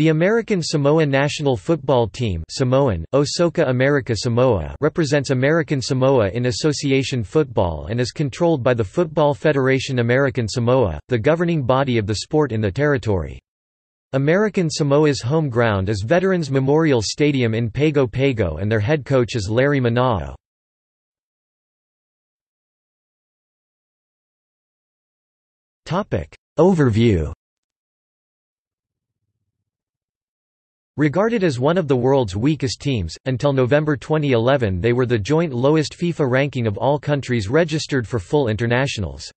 The American Samoa national football team Samoan, Osoka America Samoa represents American Samoa in association football and is controlled by the Football Federation American Samoa, the governing body of the sport in the territory. American Samoa's home ground is Veterans Memorial Stadium in Pago Pago and their head coach is Larry Manao. Overview Regarded as one of the world's weakest teams, until November 2011 they were the joint lowest FIFA ranking of all countries registered for full internationals.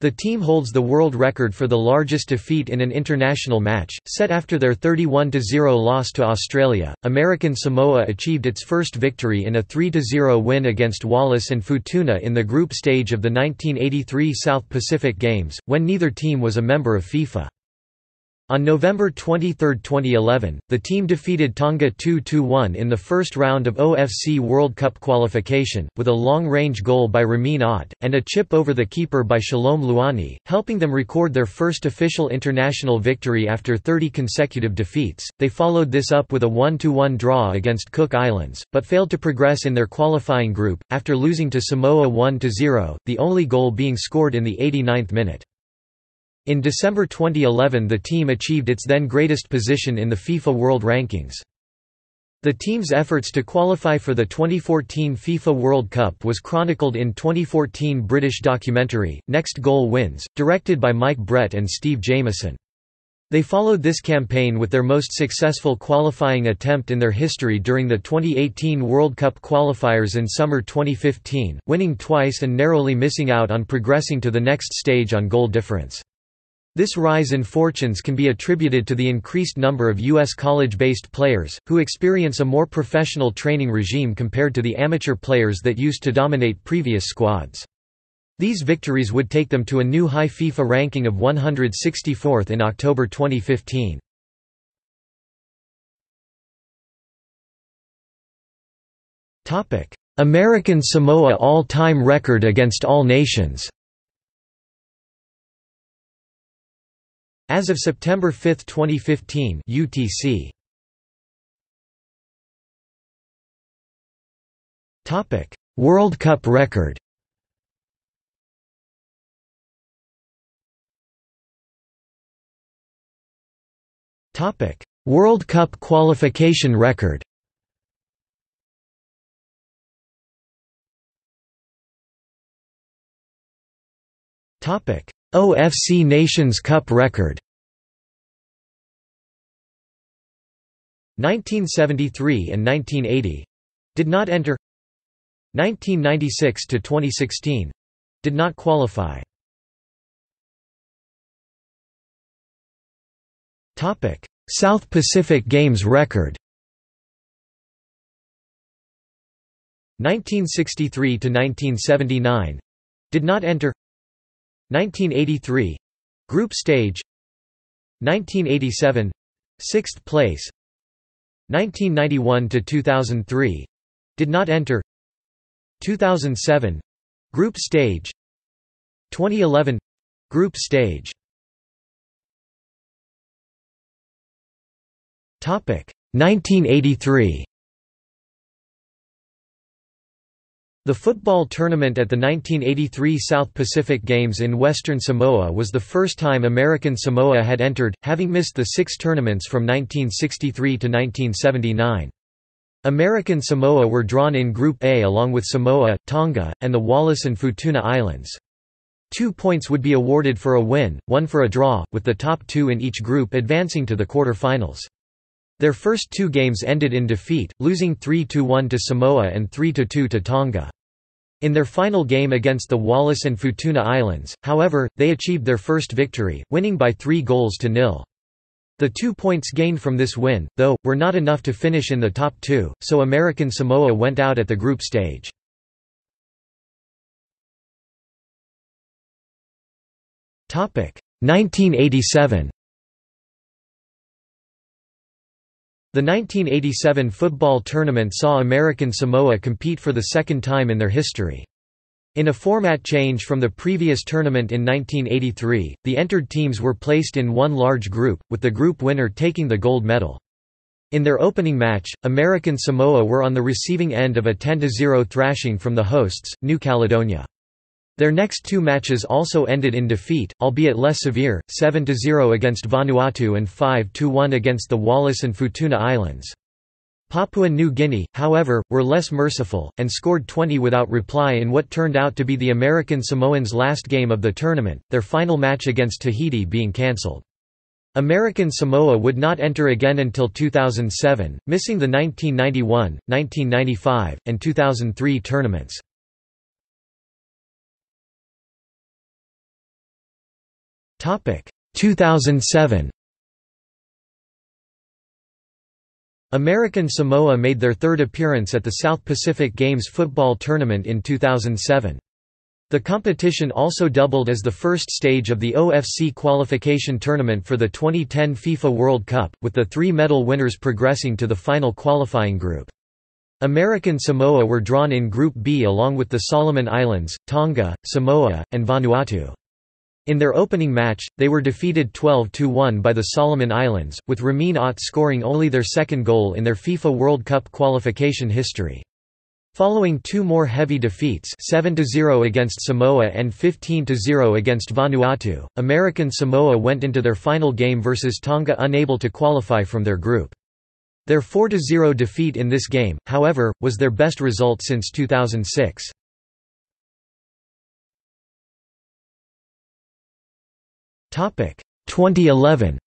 The team holds the world record for the largest defeat in an international match, set after their 31-0 loss to Australia. American Samoa achieved its first victory in a 3-0 win against Wallis and Futuna in the group stage of the 1983 South Pacific Games, when neither team was a member of FIFA. On November 23, 2011, the team defeated Tonga 2–1 in the first round of OFC World Cup qualification, with a long-range goal by Ramin Ott, and a chip over the keeper by Shalom Luani, helping them record their first official international victory after 30 consecutive defeats. They followed this up with a 1–1 draw against Cook Islands, but failed to progress in their qualifying group, after losing to Samoa 1–0, the only goal being scored in the 89th minute. In December 2011 the team achieved its then greatest position in the FIFA World Rankings. The team's efforts to qualify for the 2014 FIFA World Cup was chronicled in 2014 British documentary, Next Goal Wins, directed by Mike Brett and Steve Jamison. They followed this campaign with their most successful qualifying attempt in their history during the 2018 World Cup qualifiers in summer 2015, winning twice and narrowly missing out on progressing to the next stage on goal difference. This rise in fortunes can be attributed to the increased number of U.S. college-based players, who experience a more professional training regime compared to the amateur players that used to dominate previous squads. These victories would take them to a new high FIFA ranking of 164th in October 2015. American Samoa all-time record against all nations As of September 5, 2015 UTC. World Cup record. World Cup qualification record. Topic: OFC Nations Cup record. 1973 and 1980 did not enter. 1996 to 2016 did not qualify. Topic South Pacific Games record. 1963 to 1979 did not enter 1983 Group stage. 1987 Sixth place. 1991 to 2003 did not enter. 2007 Group stage. 2011 Group stage. Topic. 1983 The football tournament at the 1983 South Pacific Games in Western Samoa was the first time American Samoa had entered, having missed the six tournaments from 1963 to 1979. American Samoa were drawn in Group A along with Samoa, Tonga, and the Wallis and Futuna Islands. Two points would be awarded for a win, one for a draw, with the top two in each group advancing to the quarter-finals. Their first two games ended in defeat, losing 3–1 to Samoa and 3–2 to Tonga. In their final game against the Wallis and Futuna Islands, however, they achieved their first victory, winning by three goals to nil. The two points gained from this win, though, were not enough to finish in the top two, so American Samoa went out at the group stage. Topic 1987. The 1987 football tournament saw American Samoa compete for the second time in their history. In a format change from the previous tournament in 1983, the entered teams were placed in one large group, with the group winner taking the gold medal. In their opening match, American Samoa were on the receiving end of a 10–0 thrashing from the hosts, New Caledonia. Their next two matches also ended in defeat, albeit less severe, 7–0 against Vanuatu and 5–1 against the Wallis and Futuna Islands. Papua New Guinea, however, were less merciful, and scored 20 without reply in what turned out to be the American Samoans' last game of the tournament, their final match against Tahiti being cancelled. American Samoa would not enter again until 2007, missing the 1991, 1995, and 2003 tournaments. 2007 American Samoa made their third appearance at the South Pacific Games football tournament in 2007. The competition also doubled as the first stage of the OFC qualification tournament for the 2010 FIFA World Cup, with the three medal winners progressing to the final qualifying group. American Samoa were drawn in Group B along with the Solomon Islands, Tonga, Samoa, and Vanuatu. In their opening match, they were defeated 12–1 by the Solomon Islands, with Ramin Ott scoring only their second goal in their FIFA World Cup qualification history. Following two more heavy defeats 7–0 against Samoa and 15–0 against Vanuatu, American Samoa went into their final game versus Tonga unable to qualify from their group. Their 4–0 defeat in this game, however, was their best result since 2006. 2011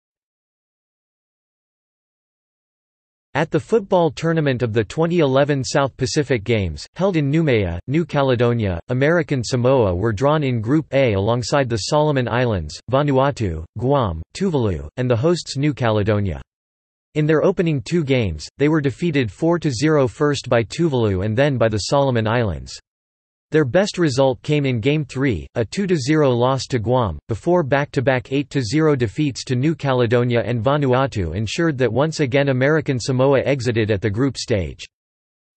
At the football tournament of the 2011 South Pacific Games, held in Noumea, New Caledonia, American Samoa were drawn in Group A alongside the Solomon Islands, Vanuatu, Guam, Tuvalu, and the hosts New Caledonia. In their opening two games, they were defeated 4–0 first by Tuvalu and then by the Solomon Islands. Their best result came in Game 3, a 2–0 loss to Guam, before back-to-back 8–0 defeats to New Caledonia and Vanuatu ensured that once again American Samoa exited at the group stage.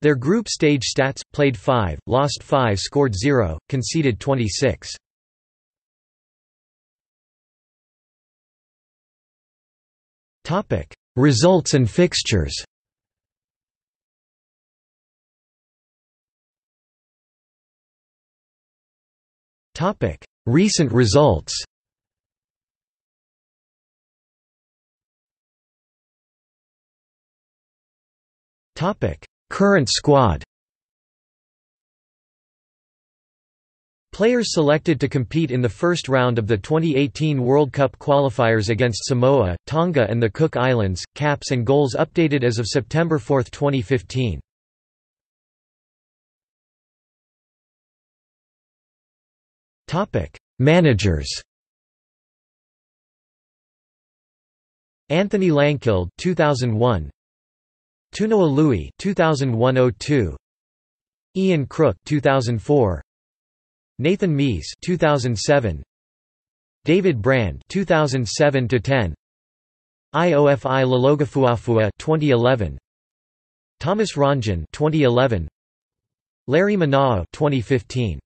Their group stage stats, played 5, lost 5 scored 0, conceded 26. Results and fixtures Topic: Recent results. Topic: Current squad. Players selected to compete in the first round of the 2018 World Cup qualifiers against Samoa, Tonga and the Cook Islands, caps and goals updated as of September 4, 2015. Managers. Anthony Langkilde 2001 Tunoa Louis 2001-02 Ian Crook 2004 Nathan Mies 2007 David Brand 2007 to 10 Iofi Lalogafuafua 2011 Thomas Rongen 2011 Larry Manao 2015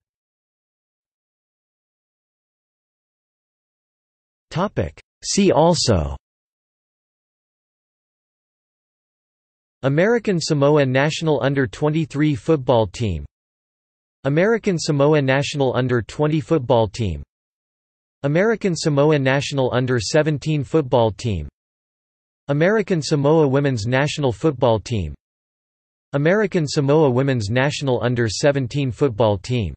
Topic. See also. American Samoa national under-23 football team. American Samoa national under-20 football team. American Samoa national under-17 football team. American Samoa women's national football team. American Samoa women's national under-17 football team